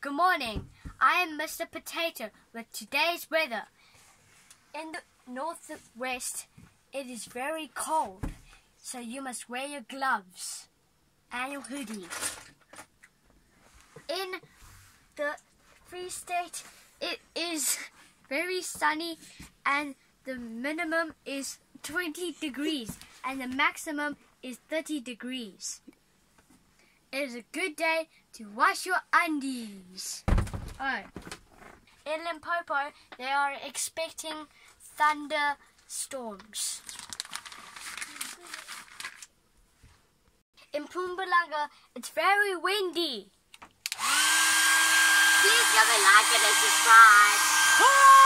Good morning. I am Mr. Potato with today's weather. In the northwest, it is very cold, so you must wear your gloves and your hoodie. In the Free State, it is very sunny and the minimum is 20 degrees and the maximum is 30 degrees. It is a good day to wash your undies. Oh. In Limpopo, they are expecting thunderstorms. In Mpumalanga, it's very windy. Please give a like and a subscribe.